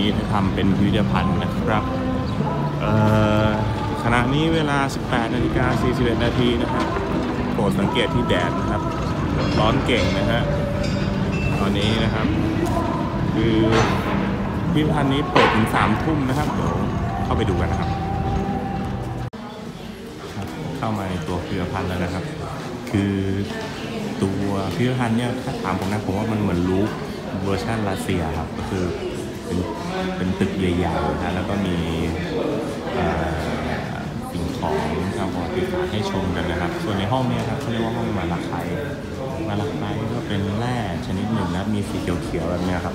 นนี้ได้ทำเป็นพิพิธภัณฑ์นะครับขณะนี้เวลา 18นาฬิกา41นาทีนะครับโปรดสังเกตที่แดดนะครับร้อนเก่งนะฮะตอนนี้นะครับ คือพิพิธภัณฑ์นี้เปิดถึง3ทุ่มนะครับเดี๋ยวเข้าไปดูกันนะครับครับเข้ามาในตัวพิพิธภัณฑ์แล้วนะครับ คือตัวพิพิธภัณฑ์เนี่ยถ้าถามผมนะผมว่ามันเหมือนรูปเวอร์ชันรัสเซียครับก็คือเป็น เป็นตึกใหญ่ๆนะแล้วก็มีสิ่งของทางประวัติศาสตร์ให้ชมกันนะครับ ส่วนในห้องนี้ครับเขาเรียกว่าห้องมาลาไคมาลาไคก็เป็นแร่ชนิดหนึ่งนะมีสีเขียวๆแบบนี้ครับ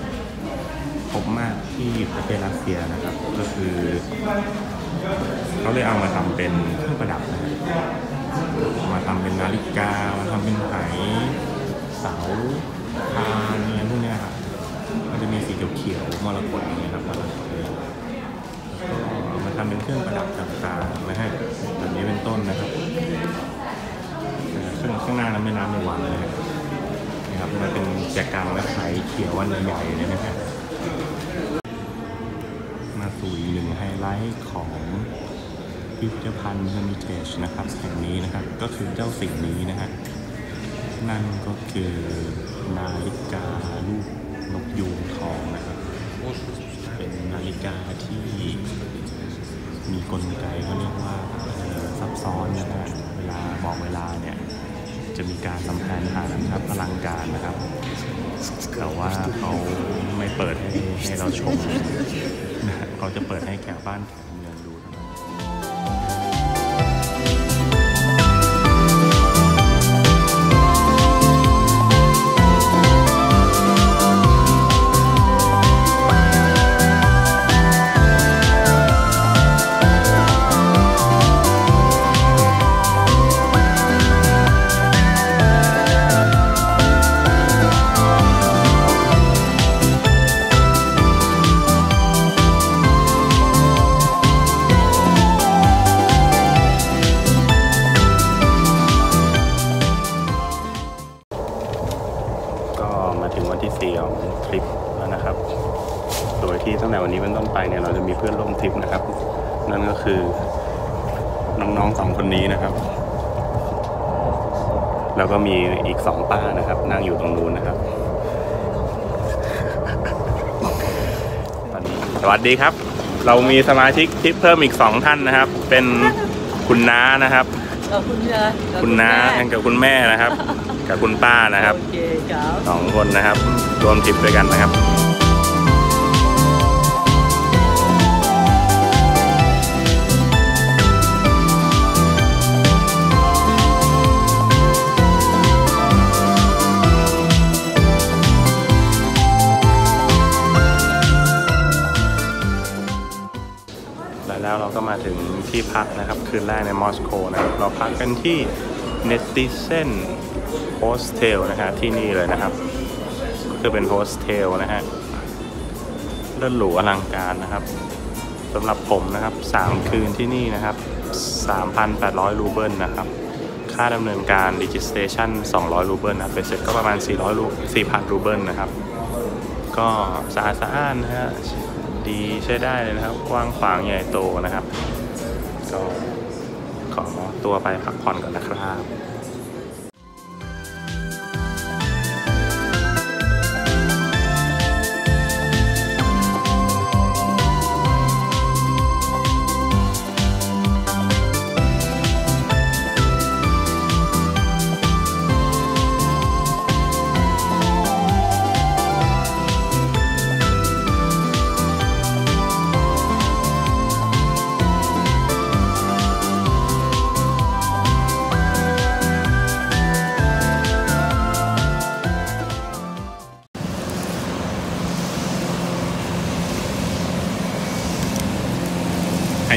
พบมากที่ประเทศรัสเซียนะครับ ก็คือเขาเลยเอามาทำเป็นเครื่องประดับนะครับมาทำเป็นนาฬิกา มาทำเป็นไหเสาพานอะไร จะมีสีเขียวๆมรกตอย่างเงี้ยครับมาแล้วก็มาทำเป็นเครื่องประดับต่างๆนะฮะแบบนี้เป็นต้นนะครับเอ่องข้างหน้านั้นแม่น้ำในวันเลยนะครับนี่ครับมันเป็นแจกันและไขเขียววันใหญ่ๆเลยนะฮะมาสู่อีกหนึ่งไฮไลท์ของพิพิธภัณฑ์ Hermitage นะครับแห่งนี้นะครับก็คือเจ้าสิ่งนี้นะฮะนั่นก็คือนาฬิกาลูก นกยูงทองนะครับเป็นนาฬิกาที่มีกลไกเขาเรียกว่าซับซ้อนนะฮะเวลาบอกเวลาเนี่ยจะมีการลำแพนหางนะครับพลังการนะครับแต่ว่าเขาไม่เปิดให้ให้เราชมนะฮะเขาจะเปิดให้แขกบ้านแขก แล้วก็มีอีกสองป้านะครับ นั่งอยู่ตรงนู้นนะครับ ตอนนี้สวัสดีครับ เรามีสมาชิกทริปเพิ่มอีกสองท่านนะครับ เป็นคุณน้านะครับขอบคุณค่ะคุณน้ากับคุณแม่นะครับ กับคุณป้านะครับโอเคครับสองคนนะครับ รวมทริปด้วยกันนะครับ พักนะครับ คืนแรกในมอสโกนะครับเราพักกันที่ Netizen Hostel นะฮะที่นี่เลยนะครับ ก็คือเป็นโฮสเทลนะฮะเลิศหรูอลังการนะครับสำหรับผมนะครับ 3 คืนที่นี่นะครับ 3,800 รูเบิลนะครับค่าดำเนินการ registration 200 รูเบิลนะไปเสร็จก็ประมาณ 400 รู4,000 รูเบิลนะครับ ก็สะอาดสะอ้านนะฮะ ดีใช้ได้เลยนะครับ กว้างขวางใหญ่โตนะครับ ก็ขอตัวไปพักผ่อนก่อนนะครับ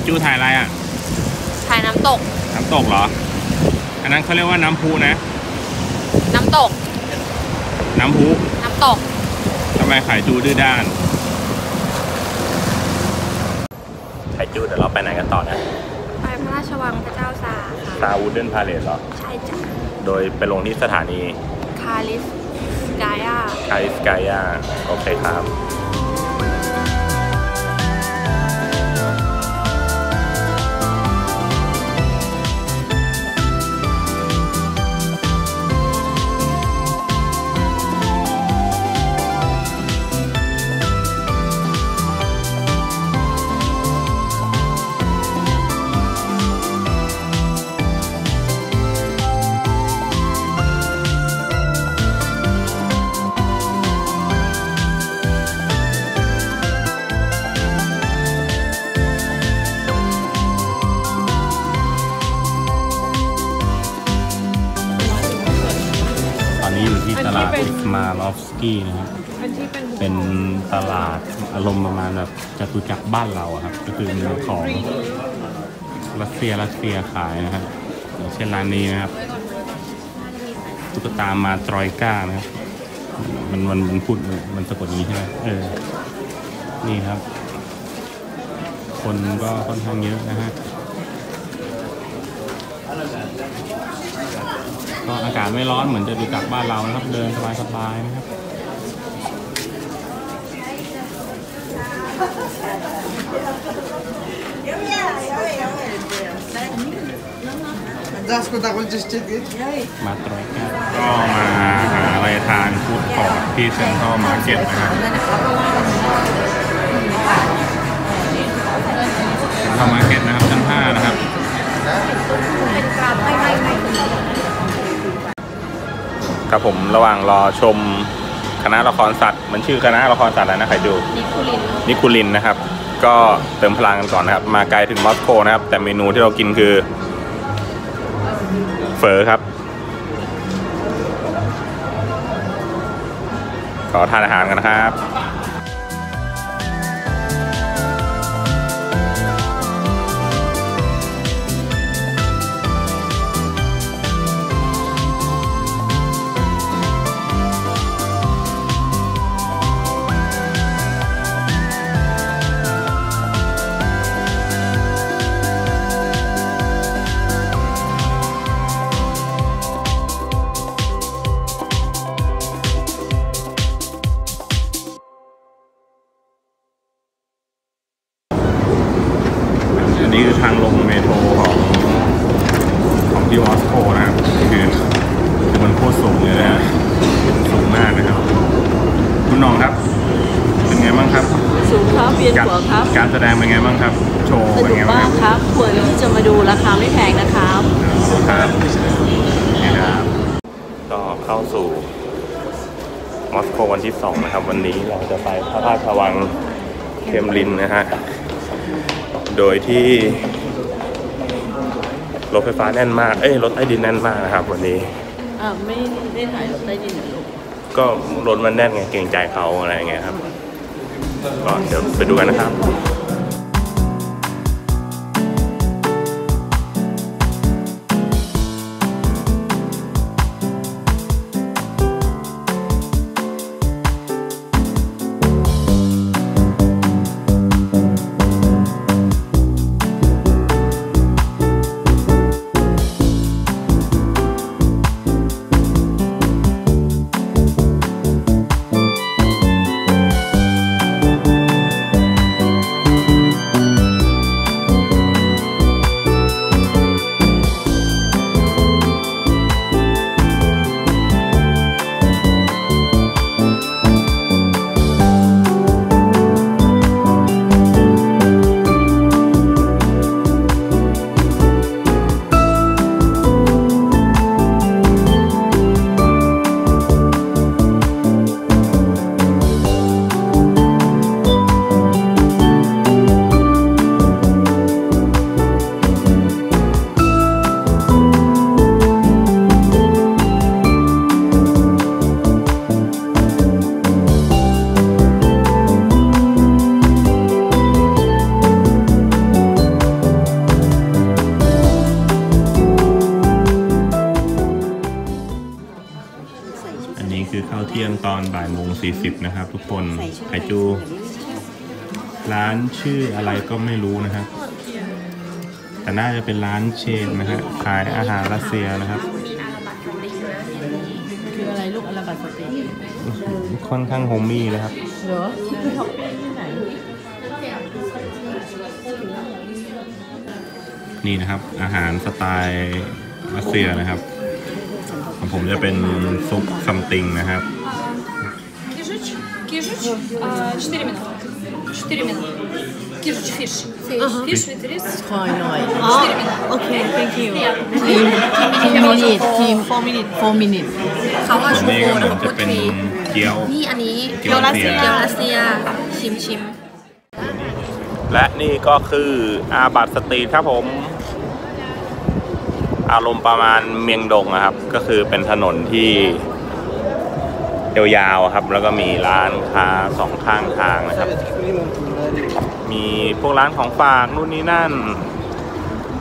จู้ถ่ายอะไรอะ ถ่ายน้ำตก น้ำตกเหรอ อันนั้นเขาเรียกว่าน้ำพุนะ น้ำตก น้ำพุ น้ำตกทำไมไข่จู้ดื้อด้านไข่จู้เดี๋ยวเราไปไหนกันต่อนะ ไปพระราชวังพระเจ้าซาค่ะซาวูดเดนพาเลสเหรอ ใช่จ้ะ โดยไปลงที่สถานี คาลิฟกายอะไคสกายาโอเคครับ มาลอฟสกี้นะครับเป็นตลาดอารมณ์ประมาณแบบจตุจักรบ้านเราอะครับ ก็คือมีของรัสเซียรัสเซียขายนะครับเช่นร้านนี้นะครับตุ๊กตามาตรอยก้านะครับมันมันมันพูดมันสะกดนี้ใช่ไหมเออ นี่ครับ คนก็ค่อนข้างเยอะนะฮะ ก็อากาศไม่ร้อนเหมือนจะดูจากบ้านเรานะครับ เดินสบายๆนะครับ Dasco da quel gestire. มาตรอยก้าก็มาหาอะไรทานฟู้ดคอร์ทที่เซ็นทรัลมาร์เก็ตนะครับ ครับผมระหว่างรอชมคณะละครสัตว์ มันชื่อคณะละครสัตว์อะไรนะใครดูนิคุลินนิคูลินนะครับ ก็เติมพลังกันก่อนนะครับ มาไกลถึงมอสโกนะครับ แต่เมนูที่เรากินคือเฟอครับ ขอทานอาหารกันนะครับ ของที่มอสโกนะครับคือคือมันโคตรสูงเลยนะสูงมากนะครับ คุณหน้องครับ เป็นไงบ้างครับ สูงครับเวียนการหัวครับ การแสดงเป็นไงบ้างครับ โชว์สเป็นนุกไงบ้างมากครับครับควรที่จะมาดูราคาไม่แพงนะครับครับนี่นะครับก็เข้าสู่มอสโกวันที่สองนะครับ วันนี้เราจะไปพระราชวังเคมลินนะฮะโดยที่ รถไฟฟ้าแน่นมาก เอ้ยรถใต้ดินแน่นมากนะครับ วันนี้ อ่าไม่ได้ถ่ายรถใต้ดินเหรอลูกก็รถมันแน่นไงเกรงใจเขาอะไรอย่างเงี้ยครับก็เดี๋ยวไปดูกันนะครับ 40 นะครับ ทุกคนไข่จู ร้านชื่ออะไรก็ไม่รู้นะครับ แต่น่าจะเป็นร้านเชนนะฮะขายอาหารรัสเซียนะครับคืออะไรลูกอาราบัตสติค่อนข้างโฮมี่นะครับเหรอนี่นะครับ อาหารสไตล์รัสเซียนะครับ ของผมจะเป็นซุปซัมติงนะครับ 4 минуты. 4 минуты. Кижич, фиш. Фиш with рис. คอยหน่อยอ๋อโอเค thank you ทีม ทีม minute ทีม four minute four minute เขาว่า ส่วน ชู นี้ โก ก็เห นะ มือน เขา จะ พูด เป็น ที เกี๊ยว นี่อันนี้ เกี๊ยวรัสเซีย เกี๊ยวรัสเซีย ชิมชิม และนี่ก็คืออาบัตสตรีทครับผม อารมณ์ประมาณเมียงดงนะครับ ก็คือเป็นถนนที่ ยาวๆครับ แล้วก็มีร้านค้าสองข้างทางนะครับ มีพวกร้านของฝากนู่นนี่นั่น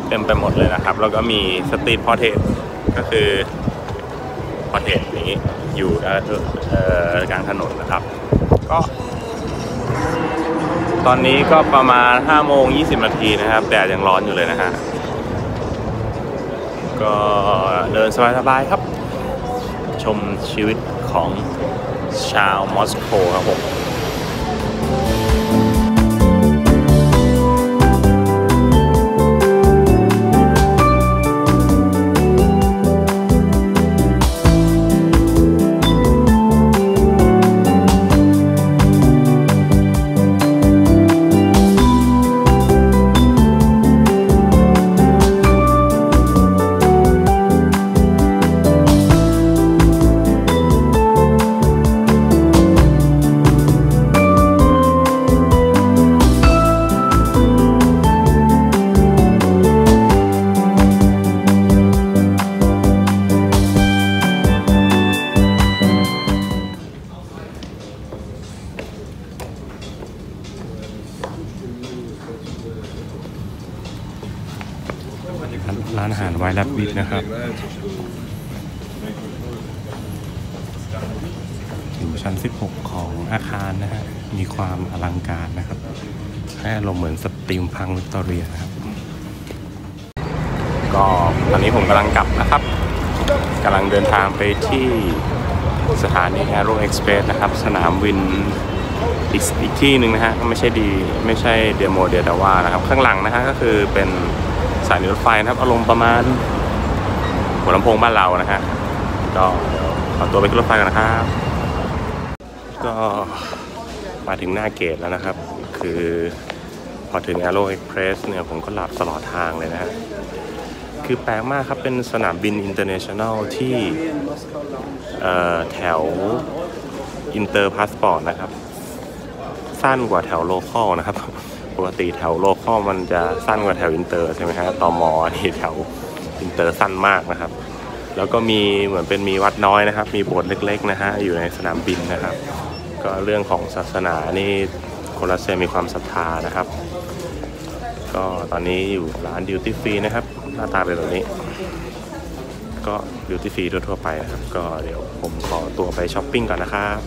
เต็มไปหมดเลยนะครับ แล้วก็มี street portrait ก็คือ portrait นี้อยู่เอ่อเอ่กลางถนนนะครับ ก็ตอนนี้ก็ประมาณ5โมง20 นาทีนะครับ แดดยังร้อนอยู่เลยนะฮะ ก็เดินสบายๆครับ ชมชีวิต ของชาวมอสโกครับผม White Rabbit นะครับอยู่ชั้น 16 ของอาคารนะฮะ มีความอลังการนะครับ ให้อารมณ์เหมือน steampunk Victoria นะครับ ก็ตอนนี้ผมกำลังกลับนะครับกำลังเดินทางไปที่สถานี Aero Express นะครับ สนามบินอีกอีกที่หนึ่งนะฮะไม่ใช่ดีไม่ใช่ Domodedovo แต่ว่านะครับ ข้างหลังนะฮะก็คือเป็นสถานีรถไฟนะครับ อารมณ์ประมาณ หัวลำโพงบ้านเรานะฮะก็ขอตัวไปขึ้นรถไฟกันนะครับ ก็มาถึงหน้า gate แล้วนะครับ คือพอถึง Aero Express เนี่ยผมก็หลับตลอดทางเลยนะฮะ คือแปลกมากครับ เป็นสนามบิน international ที่แถว inter passport นะครับ สั้นกว่าแถว local นะครับ ปกติแถว local มันจะสั้นกว่าแถวอินเตอร์ใช่ไหมฮะตม.ที่แถว อินเตอร์สั้นมากนะครับ แล้วก็มีเหมือนเป็นมีวัดน้อยนะครับ มีโบสถ์เล็ก ๆ นะฮะอยู่ในสนามบินนะครับ ก็เรื่องของศาสนานี่คนรัสเซียมีความศรัทธานะครับ ก็ตอนนี้อยู่ร้าน duty free นะครับหน้าตาเป็นแบบนี้ ก็ duty free ทั่วๆไปนะครับ ก็เดี๋ยวผมขอตัวไปช้อปปิ้งก่อนนะครับ